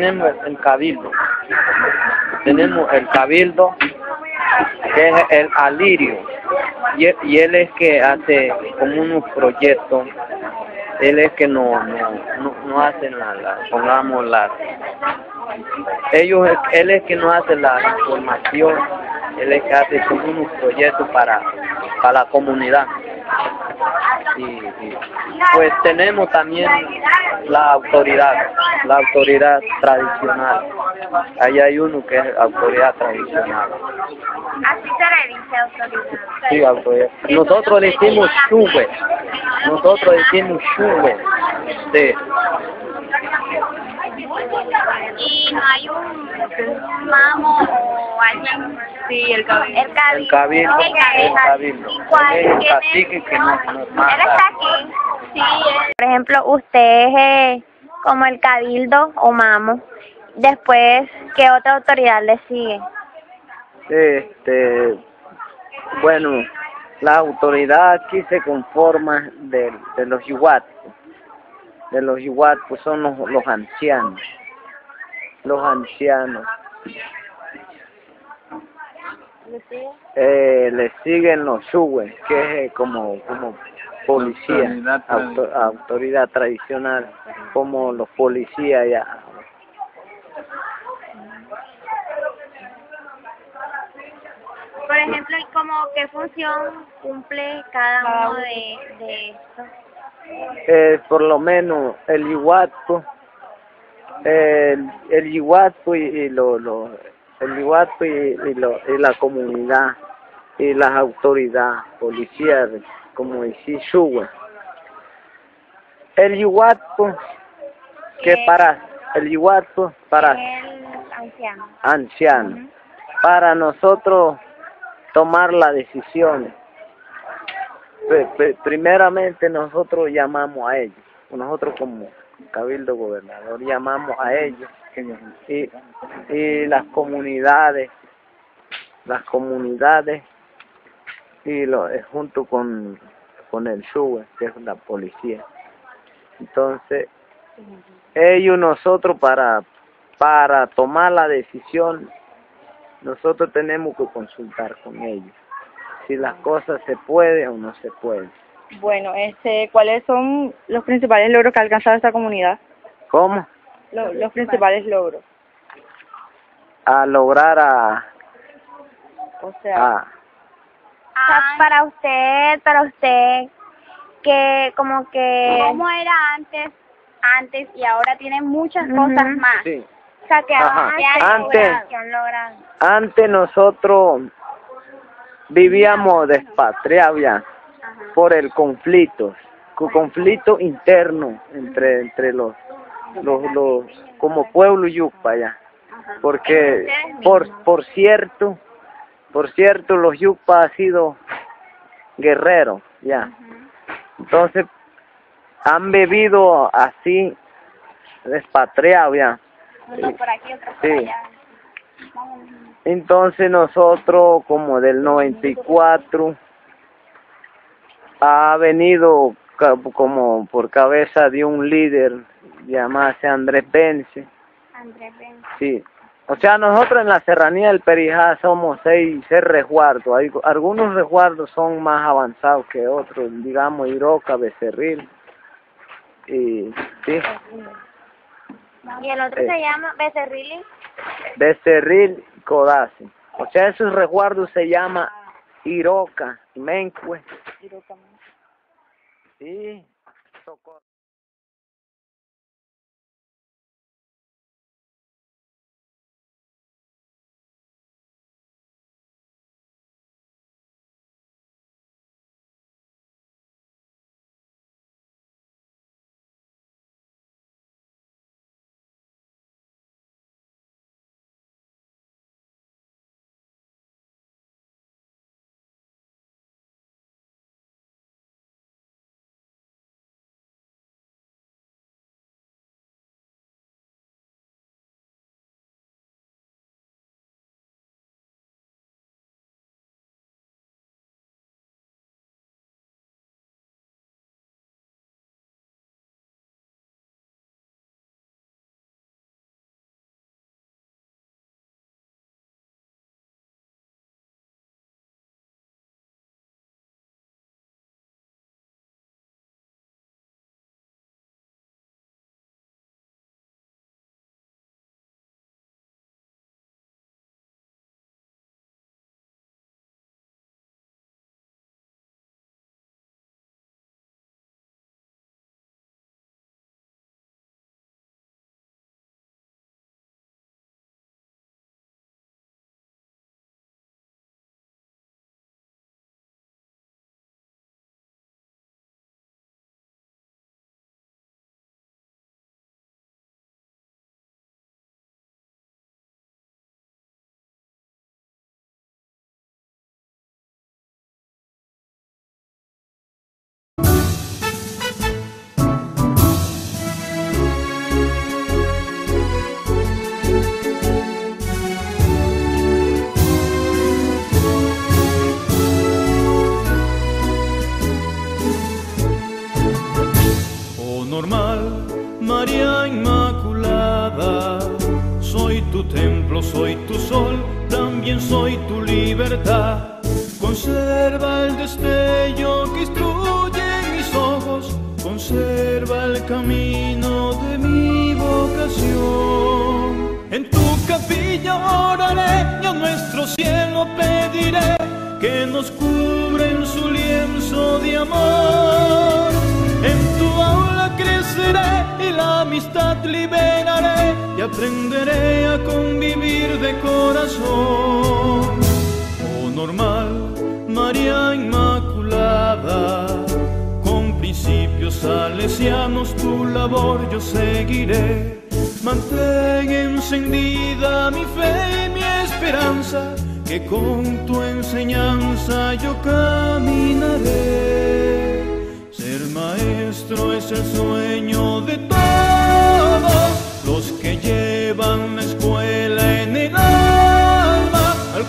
tenemos el cabildo. Tenemos el cabildo, que es el alirio. Y, y él es que hace como unos proyectos. Él es que no, no, no, no hacen la, pongamos la, ellos, él es que no hace la información, él es que hace como unos proyectos para, para la comunidad. Y, y, pues tenemos también la autoridad, la autoridad tradicional. Ahí hay uno que es autoridad tradicional. Así se le dice autoridad. Sí, autoridad. Nosotros decimos sube, nosotros decimos sube. Sí. Y no hay un, mamo o alguien. Sí, el cabildo. El cabildo. El cabildo, El cabildo. el cabildo. ¿Y cuál Él es el tiene- cacique que nos, nos Él manda. está aquí. Sí. Por ejemplo, usted es eh, como el cabildo o mamo. Después, ¿qué otra autoridad le sigue? Este, bueno, la autoridad aquí se conforma de, de los yuat. De los yuat, pues son los, los ancianos. Los ancianos. Eh, le siguen los shues, que es eh, como, como policía, Autoridad auto- autoridad tradicional, como los policías ya. Por ejemplo, ¿y como qué función cumple cada uno de, de estos? eh, por lo menos el Iguatpo, el, el Iguatpo y, y lo, lo, el Iguatpo y, y, lo, y la comunidad y las autoridades policiales, como Shuwa. El Iguatpo, que para, el Iguatpo para El anciano. ancianos, para nosotros tomar. Pe- pe- primeramente nosotros llamamos a ellos, nosotros como cabildo gobernador llamamos a ellos y, y las comunidades, las comunidades y lo, eh, junto con, con el SUBE, que es la policía. Entonces, ellos nosotros para para tomar la decisión nosotros tenemos que consultar con ellos si las cosas se pueden o no se pueden. Bueno, este, ¿cuáles son los principales logros que ha alcanzado esta comunidad? ¿Cómo? Lo- los principales logros. A lograr a, O sea, a O sea, para usted, para usted, que como que... ¿Cómo era antes? Antes y ahora tiene muchas cosas más. sí. O sea, que Ajá. Antes- logrado, que han logrado. Antes nosotros vivíamos despatriados ya. Por el conflicto, con conflicto interno entre entre los los los como pueblo yucpa ya. Porque por por cierto por cierto los yucpa han sido guerreros ya entonces han bebido así despatriados ya Uno por aquí, otro por Sí. allá. entonces nosotros como del 94 ha venido como por cabeza de un líder llamado Andrés Pence Andrés Ben. Sí. O sea, nosotros en la serranía del Perijá somos seis, seis resguardos. Hay, algunos resguardos son más avanzados que otros, digamos Iroca, Becerril. Y, sí, Y el otro Eh. se llama Becerrili. Becerril, Codazzi. O sea, esos resguardos se llama Iroca, Mencue. Sí, nascer, camino de mi vocación. En tu capilla oraré y a nuestro cielo pediré que nos cubra en su lienzo de amor. En tu aula creceré y la amistad liberaré y aprenderé a convivir de corazón. Oh normal, María Inmaculada, principios salesianos tu labor yo seguiré. Mantén encendida mi fe, mi esperanza, que con tu enseñanza yo caminaré. Ser maestro es el sueño de todos los que llevan la escuela en el alma. Al